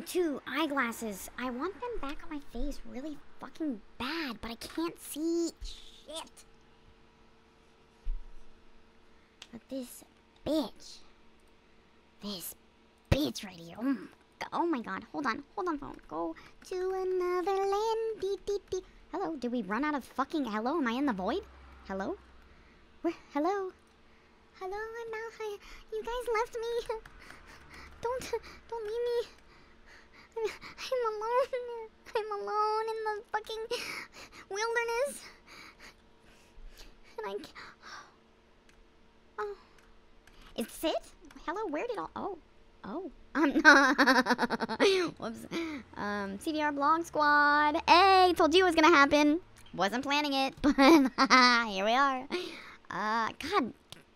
two eyeglasses. I want them back on my face really fucking bad, but I can't see shit. But this bitch. This bitch right here. Oh my god. Oh my god. Hold on. Hold on, phone. Go to another land. Hello? Did we run out of fucking hello? Am I in the void? Hello? Where? Hello? Hello? I'm out. You guys left me. Don't, don't leave me. I'm, alone. I'm alone in the fucking wilderness. And I. Oh. Is this it? Hello, where did all. Oh. Oh. I'm not. whoops. Um, CDR Blog Squad. Hey, told you it was gonna happen. Wasn't planning it, but here we are. Uh, God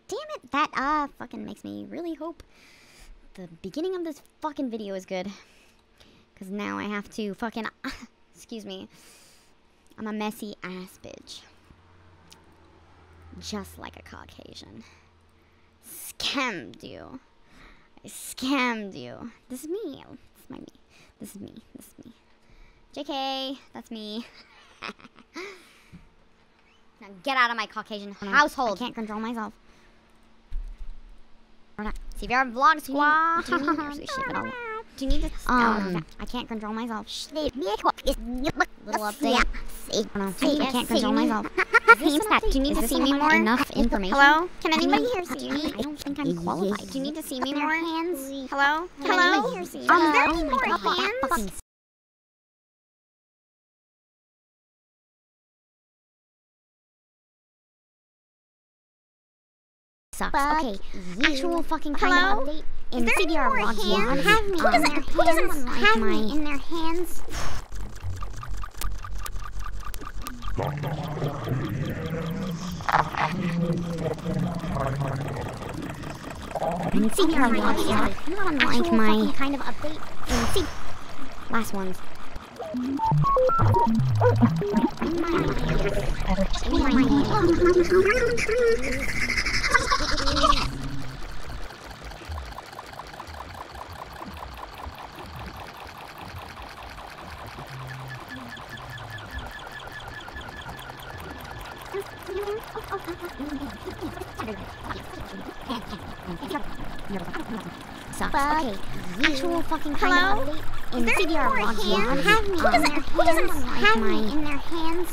damn it. That, uh, fucking makes me really hope the beginning of this fucking video is good. Because now I have to fucking. excuse me. I'm a messy ass bitch. Just like a Caucasian. Scammed you. I scammed you. This is me. This is my me. This is me. This is me. JK, that's me. now get out of my Caucasian household. I can't control myself. CVR vlog squad. Do you need, do you need, do you need to? Um, I can't control myself. Little update. I can't control myself. Do you need to see me more? Enough information. Hello? Can anybody here see me? I don't think I'm qualified. Do you need to see me more? Hands. Hello? Hello? Um, is there any more hands? Sucks. Okay, actual fucking kind of update in Is there any CDR more vlog one. Have me. Who Um, doesn't, who doesn't like have my me in their hands? in CDR vlog one. Like my kind of update in C. Last ones. Sucks. Okay, actual fucking kind Hello? of in Is there any CDR more vlog hands? Have me. Who doesn't, who doesn't like have my me in their hands?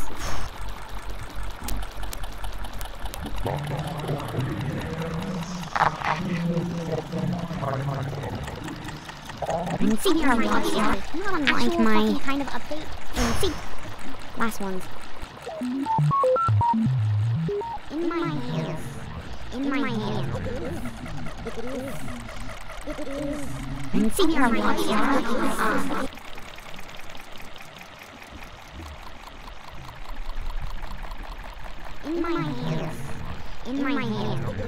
in CDR vlog one. Like my kind of update in C. Last ones. In my hands. In my hands. Vlog. In my hands. In my hands.